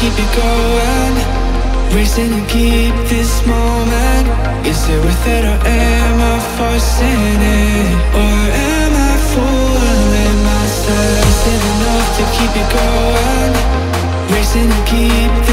keep it going? Racing to keep this moment Is it worth it or I forcing it? Or am I fooling myself? Is it enough to keep it going? Racing to keep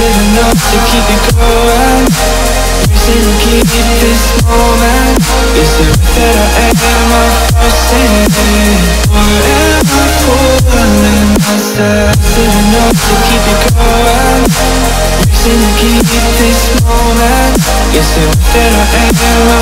it enough to keep it going? It to keep this moment? Is it worth it or am I forcing it? Or am I fooling myself? Is it enough to keep it going? It to keep this moment? Is it worth it or am